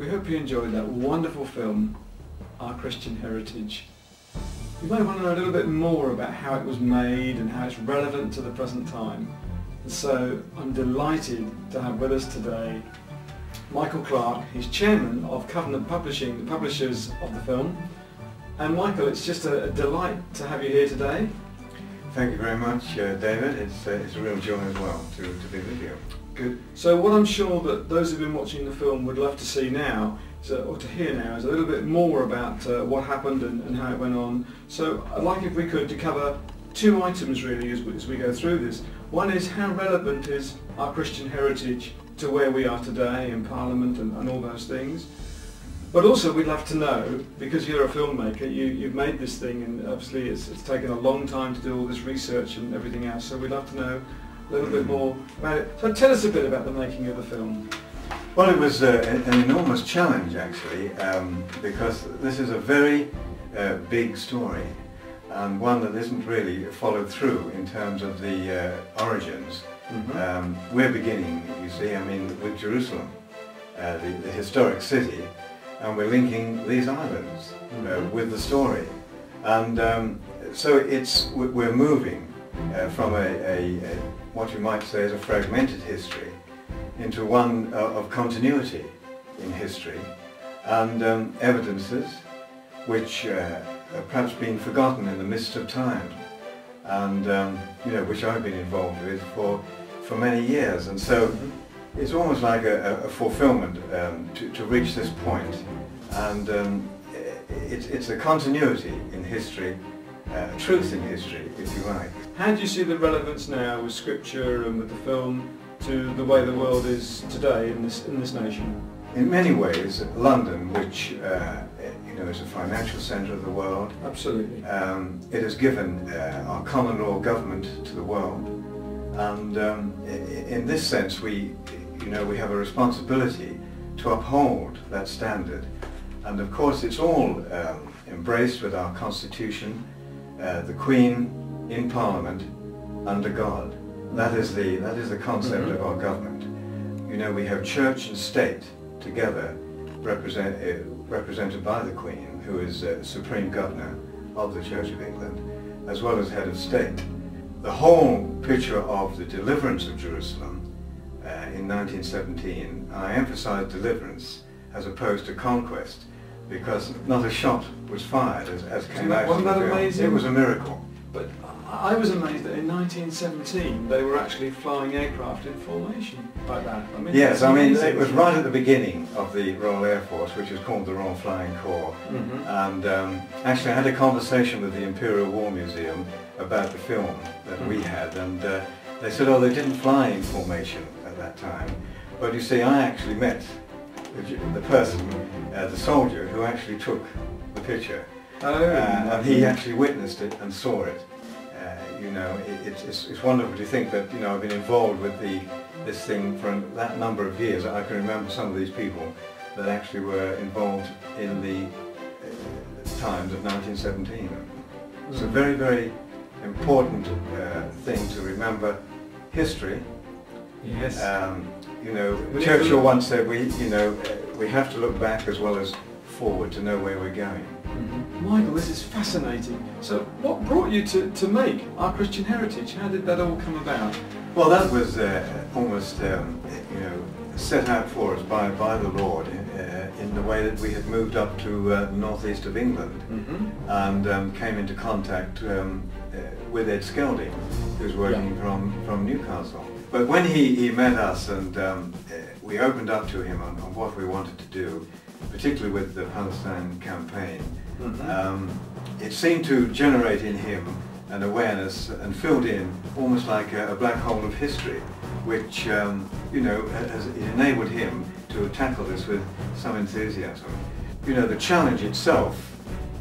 we hope you enjoyed that wonderful film, Our Christian Heritage. You might want to know a little bit more about how it was made and how it's relevant to the present time. And so I'm delighted to have with us today Michael Clark. He's chairman of Covenant Publishing, the publishers of the film. And Michael, it's just a, a delight to have you here today. Thank you very much, uh, David. It's, uh, it's a real joy as well to, to be with you. Good. So what I'm sure that those who've been watching the film would love to see now, or to hear now, is a little bit more about uh, what happened and, and, how it went on. So I'd like if we could to cover two items really as we, as we go through this. One is how relevant is our Christian heritage to where we are today in Parliament and, and all those things. But also we'd love to know, because you're a filmmaker, you, you've made this thing and obviously it's, it's taken a long time to do all this research and everything else, so we'd love to know a little bit more about it. So tell us a bit about the making of the film. Well, it was uh, an enormous challenge actually, um, because this is a very uh, big story and one that isn't really followed through in terms of the uh, origins. Mm-hmm. Um, we're beginning, you see, I mean, with Jerusalem, uh, the, the, historic city, and we're linking these islands uh, with the story. And um, so it's we're moving uh, from a, a, a what you might say is a fragmented history into one uh, of continuity in history and um, evidences which uh, have perhaps been forgotten in the mist of time and um, you know which I've been involved with for for many years and so. It's almost like a, a fulfillment um, to, to reach this point. and um, it, it's a continuity in history uh, truth in history if you like how do you see the relevance now with scripture and with the film to the way the world is today in this in this nation? In many ways, London, which uh, you know is a financial centre of the world, absolutely, um, it has given uh, our common law government to the world, and um, in this sense, we you know we have a responsibility to uphold that standard, and of course, it's all um, embraced with our constitution, uh, the Queen in Parliament under God. That is the, that is the concept mm -hmm. of our government. You know, we have church and state together represent, uh, represented by the Queen, who is uh, Supreme Governor of the Church of England, as well as head of state. The whole picture of the deliverance of Jerusalem uh, in 1917, I emphasized deliverance as opposed to conquest, because not a shot was fired as, as came out of the film. Amazing? It was a miracle. But I was amazed that in 1917 they were actually flying aircraft in formation like that. I mean, yes, I mean it was right at the beginning of the Royal Air Force, which was called the Royal Flying Corps. Mm -hmm. And um, actually, I had a conversation with the Imperial War Museum about the film that mm -hmm. we mm-hmm. had, and uh, they said, oh, they didn't fly in formation at that time. But you see, I actually met the, the person, uh, the soldier, who actually took the picture. Oh, uh, and he actually witnessed it and saw it you know, it, it's, it's wonderful to think that, you know, I've been involved with the, this thing for that number of years. I can remember some of these people that actually were involved in the uh, times of 1917. It's a mm. very, very important uh, thing to remember history. Yes. Um, you know, Churchill once said, we, you know, we have to look back as well as forward to know where we're going. Mm-hmm. Michael, this is fascinating. So what brought you to, to make Our Christian Heritage? How did that all come about? Well, that was uh, almost, um, you know, set out for us by, by the Lord uh, in the way that we had moved up to uh, northeast of England mm-hmm. and um, came into contact um, uh, with Ed Skelding, who was working yeah. from, from Newcastle. But when he, he met us and um, uh, we opened up to him on, on what we wanted to do, particularly with the Palestine campaign, mm-hmm. um, it seemed to generate in him an awareness and filled in almost like a, a black hole of history, which um, you know has enabled him to tackle this with some enthusiasm. You know, the challenge itself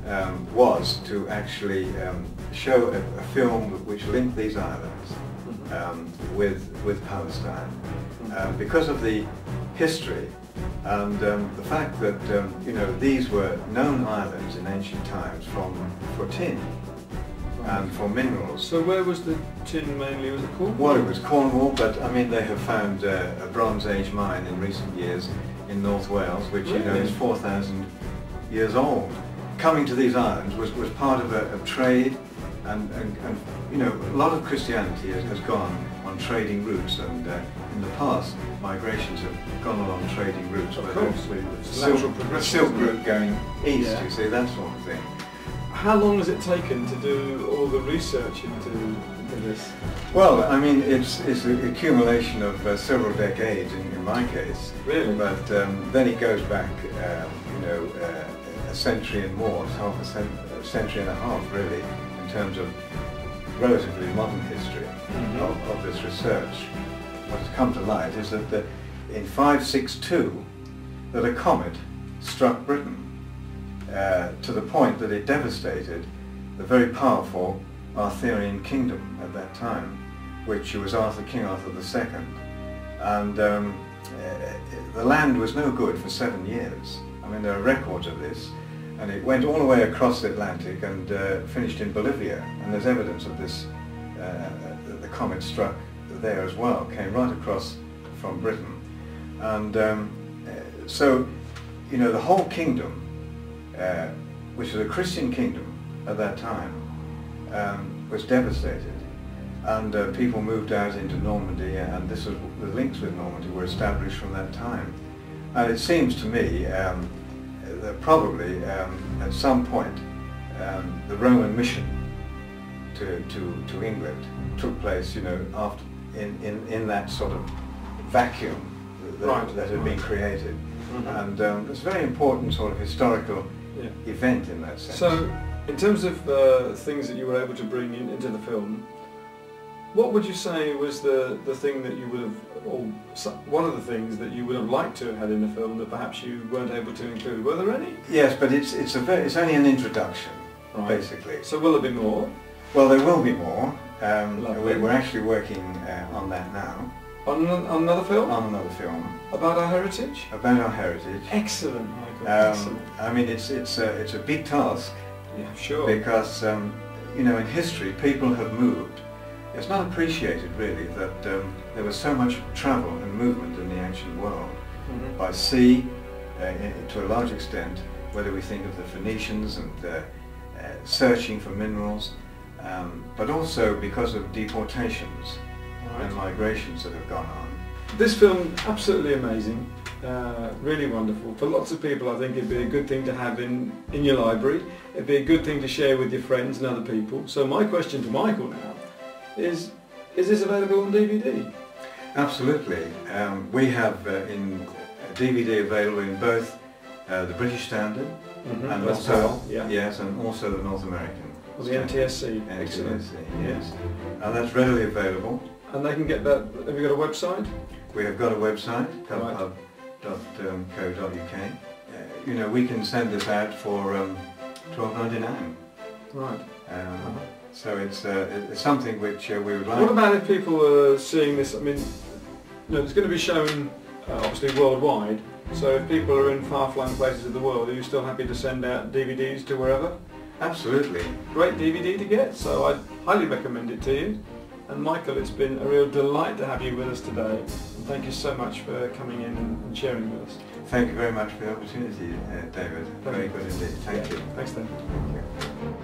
um, was to actually um, show a, a, film which linked these islands. Um, with with Palestine, uh, because of the history and um, the fact that, um, you know, these were known islands in ancient times from, for tin and for minerals. So where was the tin mainly? Was it Cornwall? Well, it was Cornwall, but I mean they have found uh, a Bronze Age mine in recent years in North Wales, which you know is 4,000 years old. Coming to these islands was, was part of a of trade, and, and, and you know a lot of Christianity has, has gone on trading routes, and uh, in the past migrations have gone along trading routes. Of course. the Silk, natural Silk? Route going east, Yeah. you see that sort of thing. How long has it taken to do all the research into, into this? Well, I mean, it's, it's an accumulation of uh, several decades in, in my case. Really? But um, then it goes back, um, you know, uh, a century and more, it's half a, cent- a century and a half really, in terms of relatively modern history Mhm. of, of this research. What has come to light is that the, in 562, that a comet struck Britain uh, to the point that it devastated the very powerful Arthurian kingdom at that time, which was Arthur, King Arthur II. And um, uh, the land was no good for seven years. I mean, there are records of this. And it went all the way across the Atlantic and uh, finished in Bolivia. And there's evidence of this, uh, that the comet struck there as well, came right across from Britain. And um, uh, so, you know, the whole kingdom, uh, which was a Christian kingdom at that time, um, was devastated. And uh, people moved out into Normandy, and this was, the links with Normandy were established from that time. And it seems to me um, that probably um, at some point um, the Roman mission to, to, to England took place, you know, after in, in, in that sort of vacuum that, Right, that had been created. Mhm. And um, it's a very important sort of historical Yeah. event in that sense. So, in terms of uh, things that you were able to bring in, into the film, what would you say was the, the thing that you would have, or one of the things that you would have liked to have had in the film that perhaps you weren't able to include? Were there any? yes, but it's, it's, a very, it's only an introduction, Right. basically. So will there be more? Well, there will be more. Um, we're, we're actually working uh, on that now, On, on another film? on another film About our heritage? about our heritage. Excellent, Michael. Um, Excellent. I mean, it's, it's, a, it's a big task Yeah, sure. because, um, you know, in history people have moved. It's not appreciated really that um, there was so much travel and movement in the ancient world Mhm. by sea uh, in- to a large extent, whether we think of the Phoenicians and uh, uh, searching for minerals, um, but also because of deportations and migrations that have gone on. This film, absolutely amazing, uh, really wonderful. For lots of people, I think it'd be a good thing to have in, in your library. It'd be a good thing to share with your friends and other people. So my question to Michael now is, is this available on DVD? Absolutely. Um, we have uh, in DVD available in both uh, the British Standard Mhm. and That's also well, yeah. yes, and also the North American. Or the NTSC. NTSC, Excellent. yes. And that's readily available. And they can get that, have you got a website? We have got a website, Right. Uh, you know, we can send this out for um, 12.99. Right. Um, Uh-huh. So it's, uh, it's something which uh, we would like. What about if people are seeing this, I mean, you know, it's going to be shown uh, obviously worldwide, so if people are in far-flung places of the world, are you still happy to send out DVDs to wherever? Absolutely. Great DVD to get, so I highly recommend it to you. And Michael, it's been a real delight to have you with us today. And thank you so much for coming in and sharing with us. Thank you very much for the opportunity, uh, David. Very good indeed. Thank Yeah. you. Thanks then. Thank you.